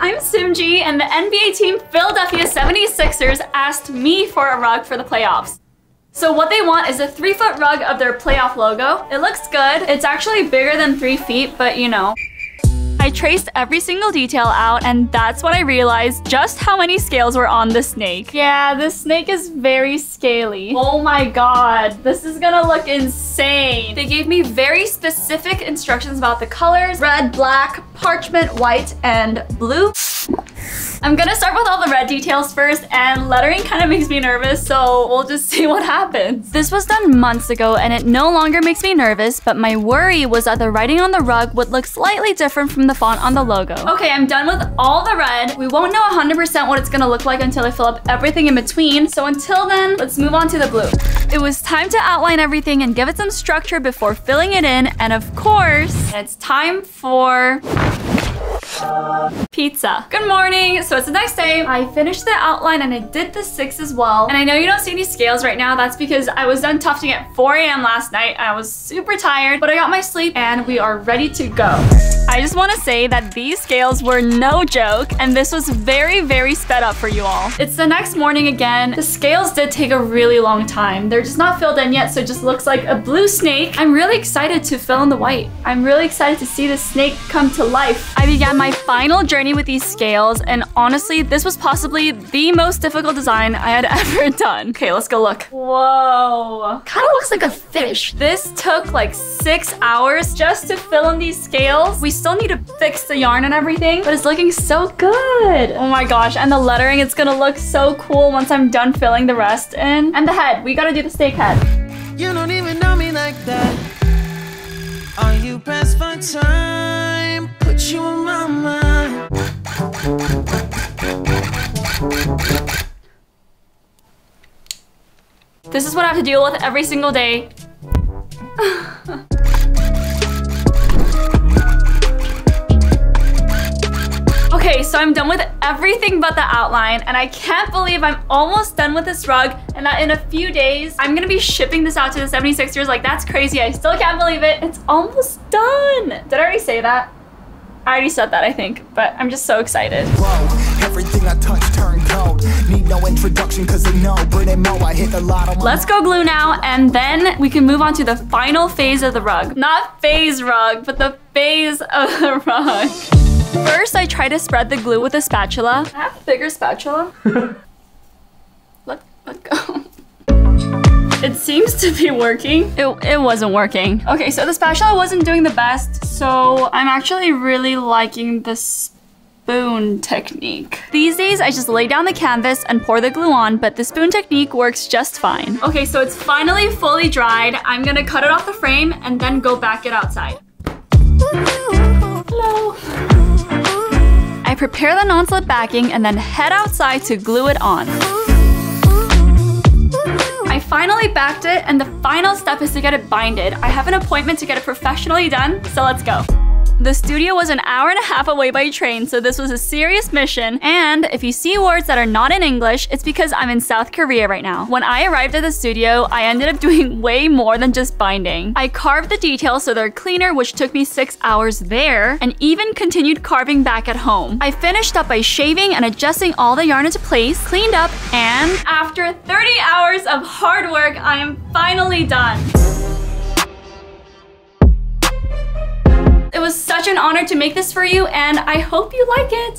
I'm Simji, and the NBA team Philadelphia 76ers asked me for a rug for the playoffs. So what they want is a three foot rug of their playoff logo. It looks good. It's actually bigger than three feet, but you know. I traced every single detail out and that's when I realized just how many scales were on the snake. Yeah, this snake is very scaly. Oh my god, this is gonna look insane. They gave me very specific instructions about the colors, red, black, parchment, white, and blue. I'm gonna start with all the red details first and lettering kind of makes me nervous so we'll just see what happens. This was done months ago and it no longer makes me nervous but my worry was that the writing on the rug would look slightly different from the font on the logo. Okay, I'm done with all the red. We won't know 100% what it's gonna look like until I fill up everything in between. So until then, let's move on to the blue. It was time to outline everything and give it some structure before filling it in and of course, it's time for pizza. Good morning. So it's the next day. I finished the outline and I did the six as well. And I know you don't see any scales right now. That's because I was done tufting at 4 a.m. last night. I was super tired, but I got my sleep and we are ready to go. I just want to say that these scales were no joke and this was very, very sped up for you all. It's the next morning again. The scales did take a really long time. They're just not filled in yet, so it just looks like a blue snake. I'm really excited to fill in the white. I'm really excited to see the snake come to life. I began my final journey with these scales, and honestly, this was possibly the most difficult design I had ever done. Okay, let's go look. Whoa. Kind of looks like a fish. This took like six hours just to fill in these scales. We still need to fix the yarn and everything, but it's looking so good. Oh my gosh, and the lettering, it's gonna look so cool once I'm done filling the rest in. And the head, we gotta do the snake head. You don't even know me like that. Are you pressed for time? Put you This is what I have to deal with every single day. Okay, so I'm done with everything but the outline and I can't believe I'm almost done with this rug and that in a few days, I'm gonna be shipping this out to the 76ers. Like that's crazy. I still can't believe it. It's almost done. Did I already say that? I already said that, I think, but I'm just so excited. Whoa, everything I touch turn cold. Need no introduction cause they know Brit and Mo, I hit the lotto. Let's go glue now, and then we can move on to the final phase of the rug. Not phase rug, but the phase of the rug. First, I try to spread the glue with a spatula. I have a bigger spatula. let, let go. It seems to be working. It, it wasn't working. Okay, so the spatula wasn't doing the best, so I'm actually really liking the spoon technique. These days, I just lay down the canvas and pour the glue on, but the spoon technique works just fine. Okay, so it's finally fully dried. I'm gonna cut it off the frame and then go back it outside. Hello. I prepare the non-slip backing and then head outside to glue it on. Finally backed it and the final step is to get it binded. I have an appointment to get it professionally done, so let's go. The studio was an hour and a half away by train, so this was a serious mission. And if you see words that are not in English, it's because I'm in South Korea right now. When I arrived at the studio, I ended up doing way more than just binding. I carved the details so they're cleaner, which took me six hours there, and even continued carving back at home. I finished up by shaving and adjusting all the yarn into place, cleaned up, and after 30 hours of hard work, I am finally done. An honor to make this for you, and I hope you like it.